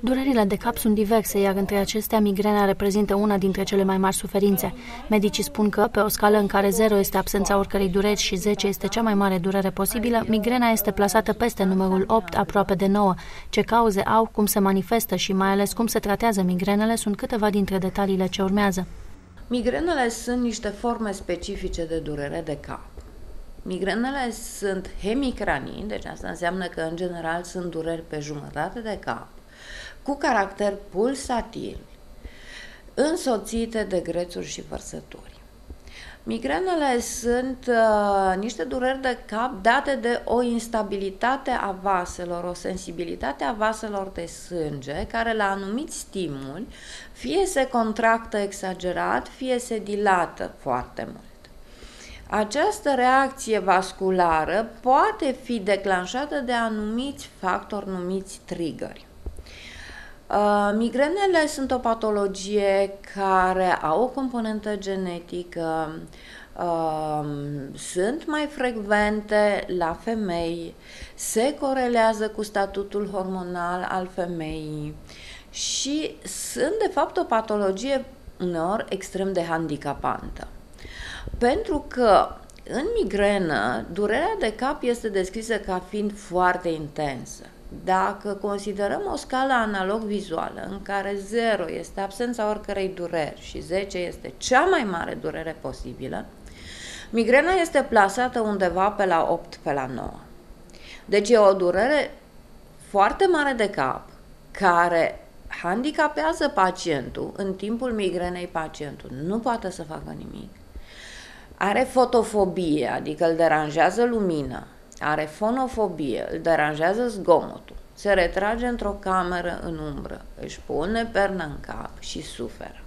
Durerile de cap sunt diverse, iar între acestea migrena reprezintă una dintre cele mai mari suferințe. Medicii spun că, pe o scală în care 0 este absența oricărei dureri și 10 este cea mai mare durere posibilă, migrena este plasată peste numărul 8, aproape de 9. Ce cauze au, cum se manifestă și mai ales cum se tratează migrenele sunt câteva dintre detaliile ce urmează. Migrenele sunt niște forme specifice de durere de cap. Migrenele sunt hemicranii, deci asta înseamnă că în general sunt dureri pe jumătate de cap, cu caracter pulsatil, însoțite de grețuri și vărsături. Migrenele sunt uh, niște dureri de cap date de o instabilitate a vaselor, o sensibilitate a vaselor de sânge, care la anumiți stimuli fie se contractă exagerat, fie se dilată foarte mult. Această reacție vasculară poate fi declanșată de anumiți factori numiți triggeri. Uh, migrenele sunt o patologie care au o componentă genetică, uh, sunt mai frecvente la femei, se corelează cu statutul hormonal al femeii și sunt de fapt o patologie uneori extrem de handicapantă. Pentru că în migrenă, durerea de cap este descrisă ca fiind foarte intensă. Dacă considerăm o scală analog-vizuală în care 0 este absența oricărei dureri și 10 este cea mai mare durere posibilă, migrena este plasată undeva pe la 8, pe la 9. Deci e o durere foarte mare de cap care handicapează pacientul în timpul migrenei pacientul nu poate să facă nimic are fotofobie, adică îl deranjează lumina, are fonofobie, îl deranjează zgomotul, se retrage într-o cameră în umbră, își pune perna în cap și suferă.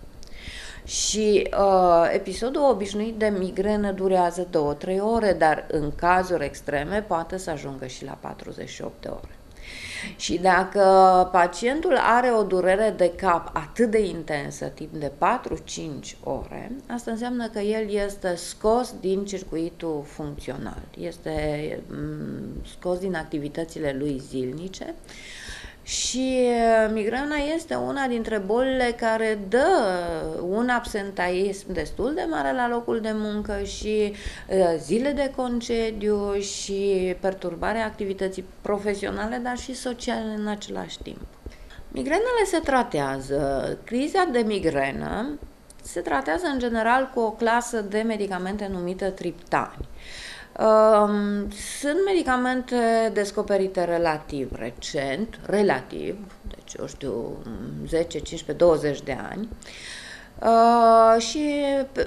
Și uh, episodul obișnuit de migrenă durează 2-3 ore, dar în cazuri extreme poate să ajungă și la 48 de ore. Și dacă pacientul are o durere de cap atât de intensă, timp de 4-5 ore, asta înseamnă că el este scos din circuitul funcțional, este mm, scos din activitățile lui zilnice și migrena este una dintre bolile care dă un absentaism destul de mare la locul de muncă și zile de concediu și perturbarea activității profesionale, dar și sociale în același timp. Migrenele se tratează, criza de migrenă se tratează în general cu o clasă de medicamente numită triptani. Sunt medicamente descoperite relativ recent, relativ, deci eu știu 10, 15, 20 de ani. Uh, și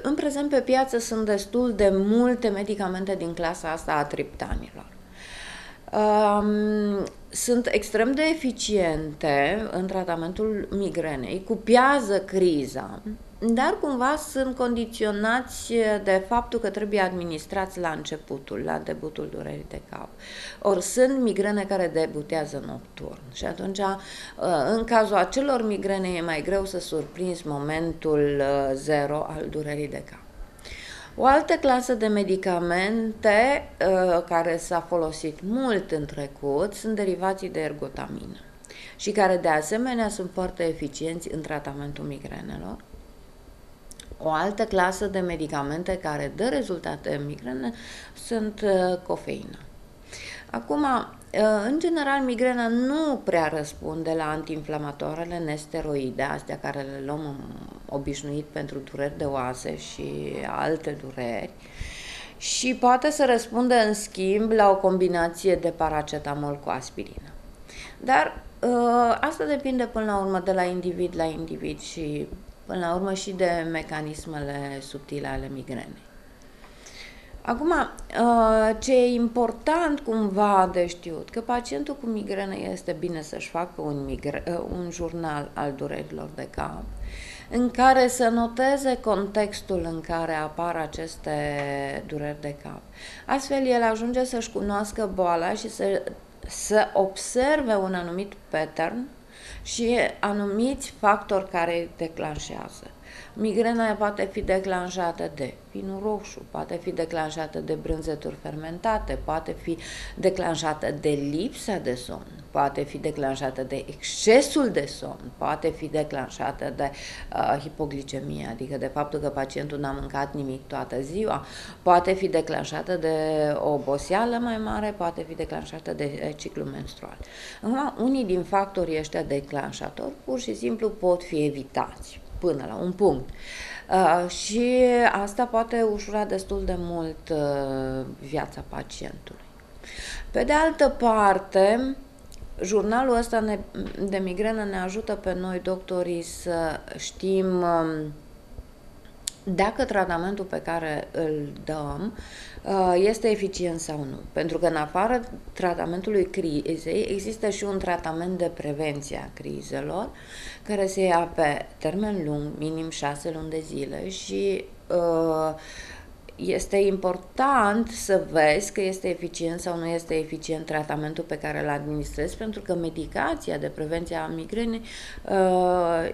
în prezent pe piață sunt destul de multe medicamente din clasa asta a triptanilor. Uh, sunt extrem de eficiente în tratamentul migrenei, cupiază criza, dar cumva sunt condiționați de faptul că trebuie administrați la începutul, la debutul durerii de cap. Ori sunt migrene care debutează nocturn și atunci, uh, în cazul acelor migrene, e mai greu să surprinzi momentul uh, zero al durerii de cap. O altă clasă de medicamente uh, care s-a folosit mult în trecut sunt derivații de ergotamină și care de asemenea sunt foarte eficienți în tratamentul migrenelor o altă clasă de medicamente care dă rezultate în migrene sunt uh, cofeină. Acum, uh, în general, migrena nu prea răspunde la antiinflamatoarele nesteroide, astea care le luăm obișnuit pentru dureri de oase și alte dureri, și poate să răspundă în schimb la o combinație de paracetamol cu aspirină. Dar uh, asta depinde până la urmă de la individ la individ și până la urmă și de mecanismele subtile ale migrenei. Acum, uh, ce e important cumva de știut, că pacientul cu migrenă este bine să-și facă un, migre- uh, un jurnal al durerilor de cap, în care să noteze contextul în care apar aceste dureri de cap. Astfel, el ajunge să-și cunoască boala și să, să observe un anumit pattern și anumiți factori care declanșează. Migrena poate fi declanșată de vinul roșu, poate fi declanșată de brânzeturi fermentate, poate fi declanșată de lipsa de somn, poate fi declanșată de excesul de somn, poate fi declanșată de uh, hipoglicemie, adică de faptul că pacientul n-a mâncat nimic toată ziua, poate fi declanșată de o oboseală mai mare, poate fi declanșată de ciclu menstrual. Acum, unii din factorii ăștia declanșatori pur și simplu pot fi evitați până la un punct. Uh, și asta poate ușura destul de mult uh, viața pacientului. Pe de altă parte, jurnalul ăsta de migrenă ne ajută pe noi, doctorii, să știm um, dacă tratamentul pe care îl dăm uh, este eficient sau nu. Pentru că în afară tratamentului crizei există și un tratament de prevenție a crizelor care se ia pe termen lung, minim șase luni de zile și uh, este important să vezi că este eficient sau nu este eficient tratamentul pe care îl administrezi, pentru că medicația de prevenție a migrenei uh,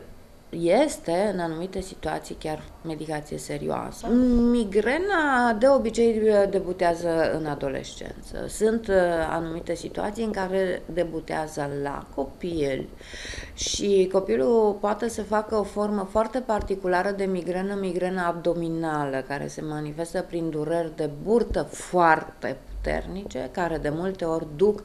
este, în anumite situații, chiar medicație serioasă. Migrena de obicei debutează în adolescență. Sunt uh, anumite situații în care debutează la copil și copilul poate să facă o formă foarte particulară de migrenă, migrenă abdominală, care se manifestă prin dureri de burtă foarte puternice, care de multe ori duc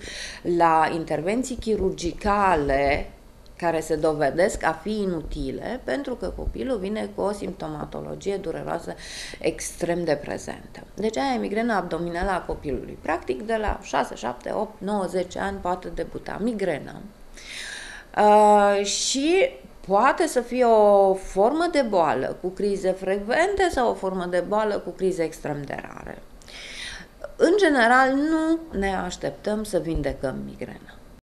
la intervenții chirurgicale care se dovedesc a fi inutile pentru că copilul vine cu o simptomatologie dureroasă extrem de prezentă. Deci aia e migrena abdominală a copilului. Practic de la 6, 7, 8, 9, 10 ani poate debuta migrena. Uh, și poate să fie o formă de boală cu crize frecvente sau o formă de boală cu crize extrem de rare. În general, nu ne așteptăm să vindecăm migrena.